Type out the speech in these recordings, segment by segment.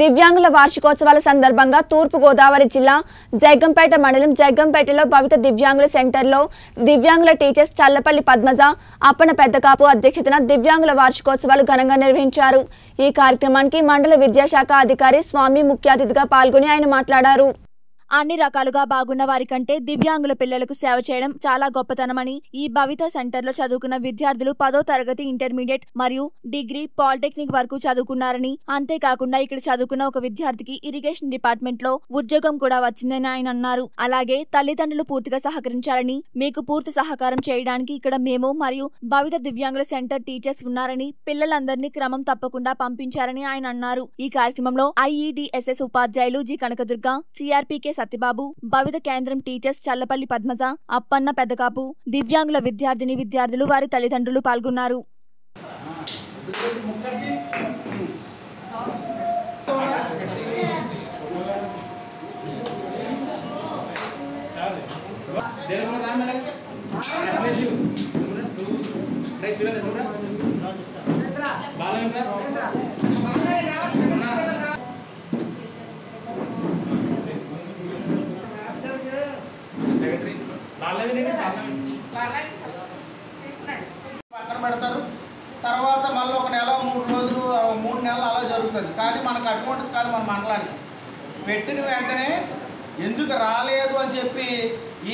దివ్యాంగుల వార్షికోత్సవాల సందర్భంగా తూర్పు గోదావరి జిల్లా జగ్గంపేట మండలం జగ్గంపేటలో భవిత దివ్యాంగుల సెంటర్లో దివ్యాంగుల టీచర్స్ చల్లపల్లి పద్మజ అప్పన పెద్దకాపు అధ్యక్షతన దివ్యాంగుల వార్షికోత్సవాలు ఘనంగా నిర్వహించారు. ఈ కార్యక్రమానికి మండల విద్యాశాఖ అధికారి స్వామి ముఖ్య అతిథిగా పాల్గొని ఆయన మాట్లాడారు. అన్ని రకాలుగా బాగున్న వారి కంటే దివ్యాంగుల పిల్లలకు సేవ చేయడం చాలా గొప్పతనమని ఈ భవిత సెంటర్లో చదువుకున్న విద్యార్థులు పదో తరగతి ఇంటర్మీడియట్ మరియు డిగ్రీ పాలిటెక్నిక్ వరకు చదువుకున్నారని అంతేకాకుండా ఇక్కడ చదువుకున్న ఒక విద్యార్థికి ఇరిగేషన్ డిపార్ట్మెంట్లో ఉద్యోగం కూడా వచ్చిందని ఆయన అన్నారు. అలాగే తల్లిదండ్రులు పూర్తిగా సహకరించాలని మీకు పూర్తి సహకారం చేయడానికి ఇక్కడ మేము మరియు భవిత దివ్యాంగుల సెంటర్ టీచర్స్ ఉన్నారని పిల్లలందరినీ క్రమం తప్పకుండా పంపించారని ఆయన అన్నారు. ఈ కార్యక్రమంలో ఐఈడిఎస్ఎస్ ఉపాధ్యాయులు G. Kanakadurga CRP K Satyababu Bhavitha కేంద్రం టీచర్స్ చల్లపల్లి పద్మజ అప్పన్న పెద్దకాపు దివ్యాంగుల విద్యార్థిని విద్యార్థులు వారి తల్లిదండ్రులు పాల్గొన్నారు పక్కన పెడతారు. తర్వాత మళ్ళీ ఒక నెల మూడు రోజులు మూడు నెలలు అలా జరుగుతుంది. కానీ మనకు అటువంటిది కాదు మన మండలానికి పెట్టిన వెంటనే ఎందుకు రాలేదు అని చెప్పి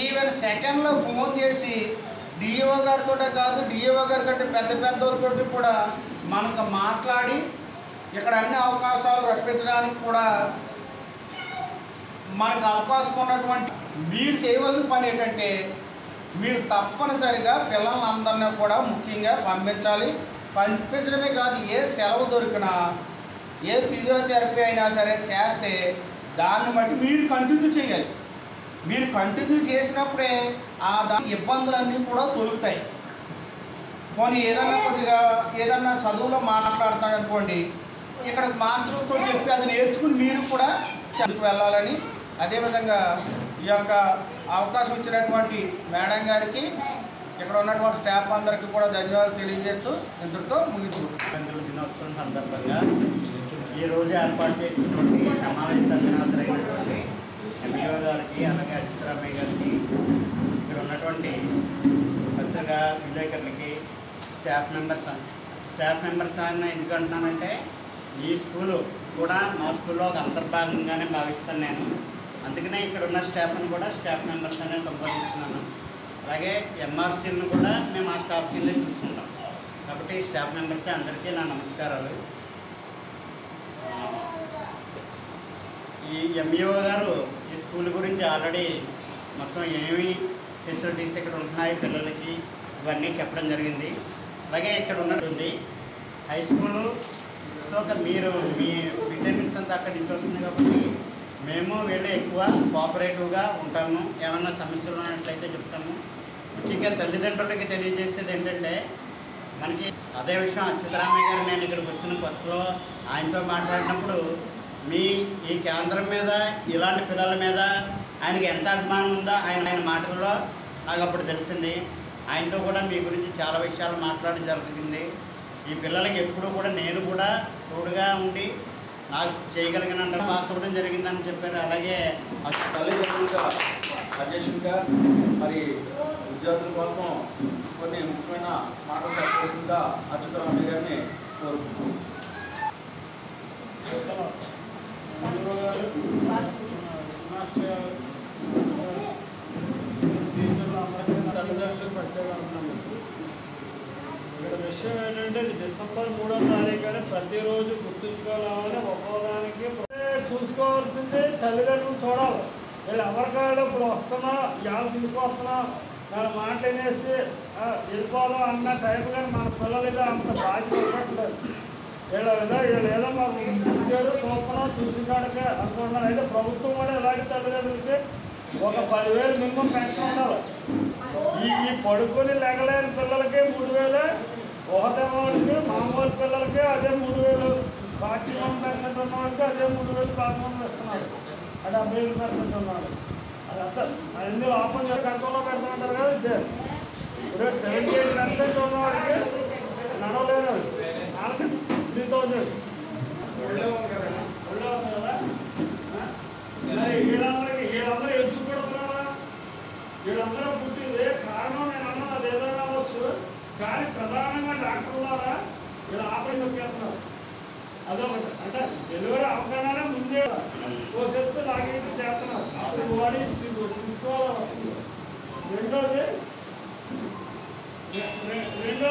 ఈవెన్ సెకండ్లో ఫోన్ చేసి డిఈఓ గారితో కాదు డిఈఓ గారి కంటే పెద్ద పెద్ద వాళ్ళతో కూడా మనకు మాట్లాడి ఇక్కడ అన్ని అవకాశాలు రప్పించడానికి కూడా మనకు అవకాశం ఉన్నటువంటి మీరు చేయవలసిన పని ఏంటంటే మీరు తప్పనిసరిగా పిల్లలందరినీ కూడా ముఖ్యంగా పంపించాలి. పంపించడమే కాదు ఏ సెలవు దొరికినా ఏ ఫిజియోథెరపీ అయినా సరే చేస్తే దాన్ని బట్టి మీరు కంటిన్యూ చేయాలి. మీరు కంటిన్యూ చేసినప్పుడే ఆ దాని ఇబ్బందులన్నీ కూడా తొలుగుతాయి. పోనీ ఏదన్నా కొద్దిగా ఏదన్నా చదువులో మాట్లాడతాడు అనుకోండి ఇక్కడ మాస్టర్తో చెప్పి అది నేర్చుకుని మీరు కూడా చదువుకు వెళ్ళాలని అదేవిధంగా ఈ యొక్క అవకాశం ఇచ్చినటువంటి మేడం గారికి ఇక్కడ ఉన్నటువంటి స్టాఫ్ అందరికీ కూడా ధన్యవాదాలు తెలియజేస్తూ ఇంతటితో ముగించుకుంటున్నాను దినోత్సవం సందర్భంగా ఈ రోజు ఏర్పాటు చేసినటువంటి సమావేశాలు సమావేశానికి ఎంపీఓ గారికి అలాగే అచ్యుతరామయ్య గారికి ఇక్కడ ఉన్నటువంటి పత్రికా విలేకరులకి స్టాఫ్ మెంబర్స్ స్టాఫ్ మెంబర్స్ అని ఎందుకు అంటున్నానంటే ఈ స్కూలు కూడా మా స్కూల్లో ఒక అంతర్భాగంగానే భావిస్తాను నేను. అందుకనే ఇక్కడ ఉన్న స్టాఫ్ని కూడా స్టాఫ్ మెంబర్స్ అనే సంబోధిస్తున్నాను అలాగే ఎంఆర్సీలను కూడా మేము ఆ స్టాఫ్ కింద చూసుకుంటాం. కాబట్టి స్టాఫ్ మెంబర్స్ అందరికీ నా నమస్కారాలు. ఈ ఎంఈఓ గారు ఈ స్కూల్ గురించి ఆల్రెడీ మొత్తం ఏమి ఫెసిలిటీస్ ఇక్కడ ఉంటున్నాయి పిల్లలకి ఇవన్నీ చెప్పడం జరిగింది. అలాగే ఇక్కడ ఉన్నట్టుంది హై స్కూలు మీరు మీ విటమిన్స్ అంతా అక్కడి నుంచి వస్తుంది కాబట్టి మేము వీళ్ళు ఎక్కువ కోఆపరేటివ్గా ఉంటాము. ఏమన్నా సమస్యలు ఉన్నట్లయితే చెప్తాము. ముఖ్యంగా తల్లిదండ్రులకి తెలియజేసేది ఏంటంటే మనకి అదే విషయం అచ్యుతరామయ్య గారు నేను ఇక్కడికి వచ్చిన కొత్తలో ఆయనతో మాట్లాడినప్పుడు మీ ఈ కేంద్రం మీద ఇలాంటి పిల్లల మీద ఆయనకి ఎంత అభిమానం ఉందో ఆయన ఆయన మాటల్లో నాకు అప్పుడు తెలిసింది. ఆయనతో కూడా మీ గురించి చాలా విషయాలు మాట్లాడడం జరుగుతుంది. ఈ పిల్లలకి ఎప్పుడూ కూడా నేను కూడా తోడుగా ఉండి నాకు చేయగలిగినంత పాస్ అవ్వడం జరిగిందని చెప్పారు. అలాగే తల్లిదండ్రులుగా అధ్యక్షుడిగా మరి విద్యార్థుల కోసం కొన్ని ముఖ్యమైన మాటలు చెప్పవలసిందిగా అచ్యుతరామయ్య గారిని కోరుతున్నాను తల్లిదండ్రులకు పరిచయం ఇక్కడ విషయం ఏంటంటే డిసెంబర్ మూడో తారీఖున ప్రతిరోజు గుర్తుంచుకోవాలని చూసుకోవాల్సింది తల్లిదండ్రులు చూడాలి. వీళ్ళు ఎవరికాయలు ఇప్పుడు వస్తున్నా ఇవాళ తీసుకొస్తున్నా వాళ్ళ మాట వినేసి వెళ్ళిపోవాలో అన్న టైం కానీ మన పిల్లలకి అంత బాధ్యత ఉండట్లేదు వీళ్ళ ఏదో వీళ్ళు ఏదో మాకు ఇచ్చారు చూస్తున్నాం చూసి కాడకే అనుకుంటున్నారు అయితే ప్రభుత్వం కూడా ఇలాంటి తల్లిదండ్రులకి ఒక పదివేలు మినిమం పెన్షన్ ఉండాలి. ఈ ఈ పడుకొని లేగలేని పిల్లలకి మూడు వేలు ఒకటే వాళ్ళకి మామూలు పిల్లలకి అదే మూడు వేలు. ఫార్టీ వన్ పర్సెంట్ ఉన్నవాడికి అదే మూడు వేలు పదమూడు వేస్తున్నారు. అది డెబ్బై ఏడు పర్సెంట్ ఉన్నాడు అది అర్థం ఎందుకు ఆపన్ చేసి కంట్రోల్లో పెడతామంటారు కదా ఇదే ఇప్పుడు సెవెంటీ ఎయిట్ పర్సెంట్ ఉన్నవాడికి నడవలేదు వాళ్ళకి త్రీ థౌజండ్ వీళ్ళందరికీ వీళ్ళందరూ ఎదుర్కొడుతున్నారా వీళ్ళందరూ పుట్టింది కారణం నేను అన్నది అది ఏదైనా అవ్వచ్చు కానీ ప్రధానంగా డాక్టర్ ద్వారా వీళ్ళు ఆపని చెప్పేస్తున్నారు అదొకటి. అంటే డెలివరీ అవగానే ముందే ఓ చెప్తే లాగేసి చేస్తున్నారు. అప్పుడు వాడి వస్తుంది. రెండోది రెండో